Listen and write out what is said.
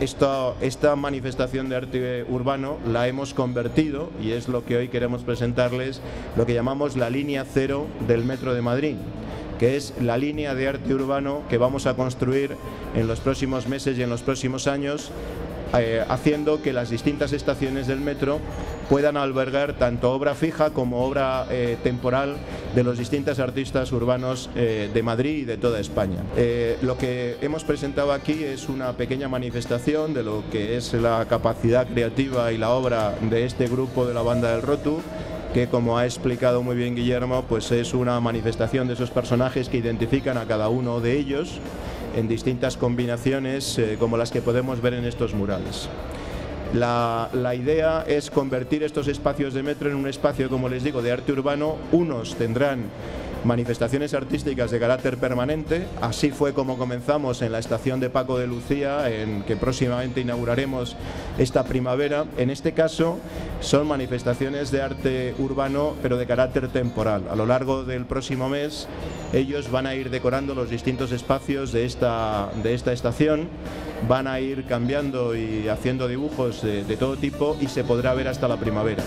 Esta, esta, manifestación de arte urbano la hemos convertido, y es lo que hoy queremos presentarles, lo que llamamos la línea cero del Metro de Madrid que es la línea de arte urbano que vamos a construir en los próximos meses y en los próximos años eh, haciendo que las distintas estaciones del metro puedan albergar tanto obra fija como obra eh, temporal de los distintos artistas urbanos eh, de Madrid y de toda España. lo que hemos presentado aquí es una pequeña manifestación de lo que es la capacidad creativa y la obra de este grupo de la banda del Rotu que como ha explicado muy bien Guillermo, pues es una manifestación de esos personajes que identifican a cada uno de ellos en distintas combinaciones eh, como las que podemos ver en estos murales. La, la, idea es convertir estos espacios de metro en un espacio, como les digo, de arte urbano. Unos tendrán manifestaciones artísticas de carácter permanente. Así fue como comenzamos en la estación de Paco de Lucía, en que próximamente inauguraremos esta primavera. En este caso son manifestaciones de arte urbano, pero de carácter temporal. A lo largo del próximo mes ellos van a ir decorando los distintos espacios de esta, de esta estación, van a ir cambiando y haciendo dibujos de, de todo tipo y se podrá ver hasta la primavera.